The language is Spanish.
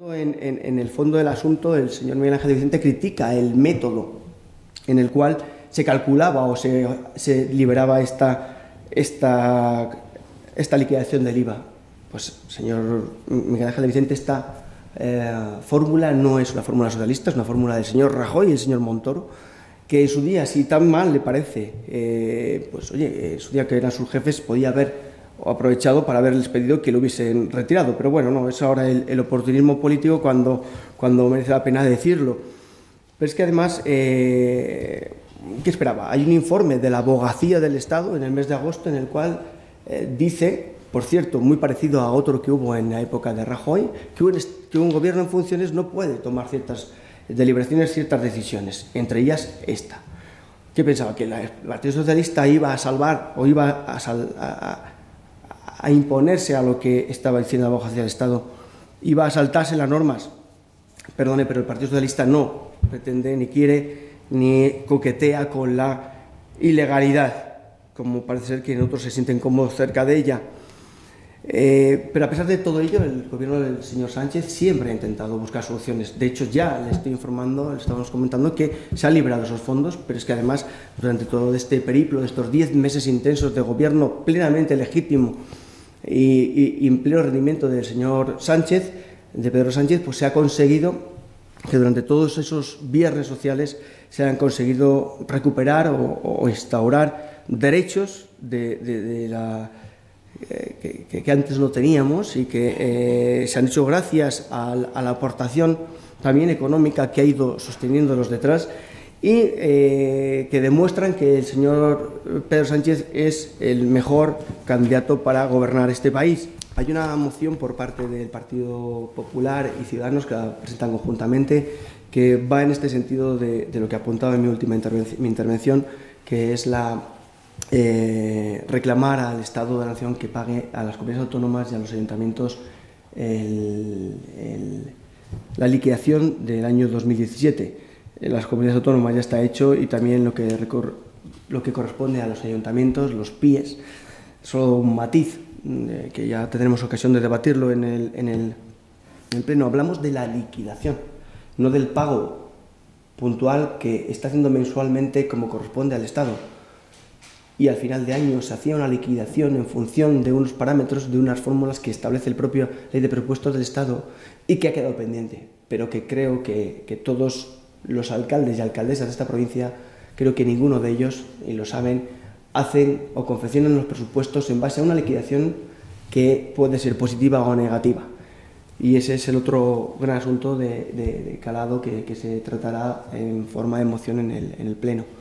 En, el fondo del asunto, el señor Miguel Ángel de Vicente critica el método en el cual se calculaba o se, liberaba esta, esta, esta, liquidación del IVA. Pues, señor Miguel Ángel de Vicente, esta eh, fórmula no es una fórmula socialista, es una fórmula del señor Rajoy y el señor Montoro, que en su día, si tan mal le parece, eh, pues oye, en su día que eran sus jefes, podía haber aprovechado para haberles pedido que lo hubiesen retirado. Pero bueno, no, es ahora el, oportunismo político cuando, cuando merece la pena decirlo. Pero es que además, eh, ¿qué esperaba? Hay un informe de la abogacía del Estado en el mes de agosto en el cual eh, dice, por cierto, muy parecido a otro que hubo en la época de Rajoy, que un, que un gobierno en funciones no puede tomar ciertas deliberaciones, ciertas decisiones, entre ellas esta. ¿Qué pensaba? ¿Que el Partido Socialista iba a salvar o iba a, a imponerse a lo que estaba diciendo la abogacía del Estado, iba a saltarse las normas. Perdone, pero el Partido Socialista no pretende, ni quiere, ni coquetea con la ilegalidad, como parece ser que en otros se sienten cómodos cerca de ella. Eh, pero a pesar de todo ello, el gobierno del señor Sánchez siempre ha intentado buscar soluciones. De hecho, ya le estoy informando, le estamos comentando que se han liberado esos fondos, pero es que además, durante todo este periplo, de estos diez meses intensos de gobierno plenamente legítimo y, en pleno rendimiento del señor Sánchez, de Pedro Sánchez, pues se ha conseguido que durante todos esos viernes sociales se han conseguido recuperar o, instaurar derechos de, la, eh, que, antes no teníamos y que eh, se han hecho gracias a, a, la aportación también económica que ha ido sosteniendo los detrás y eh, que demuestran que el señor Pedro Sánchez es el mejor candidato para gobernar este país. Hay una moción por parte del Partido Popular y Ciudadanos que la presentan conjuntamente que va en este sentido de, lo que apuntaba en mi última intervención, que es la eh, reclamar al Estado de la Nación que pague a las comunidades autónomas y a los ayuntamientos la liquidación del año 2017 en las comunidades autónomas ya está hecho y también lo que, lo que corresponde a los ayuntamientos, los PIEs, solo un matiz, eh, que ya tendremos ocasión de debatirlo en el, en, el, en el Pleno. Hablamos de la liquidación, no del pago puntual que está haciendo mensualmente como corresponde al Estado. Y al final de año se hacía una liquidación en función de unos parámetros, de unas fórmulas que establece el propio Ley de Presupuestos del Estado y que ha quedado pendiente, pero que creo que, que todos los alcaldes y alcaldesas de esta provincia, creo que ninguno de ellos, y lo saben, hacen o confeccionan los presupuestos en base a una liquidación que puede ser positiva o negativa. Y ese es el otro gran asunto de, calado que, se tratará en forma de moción en el Pleno.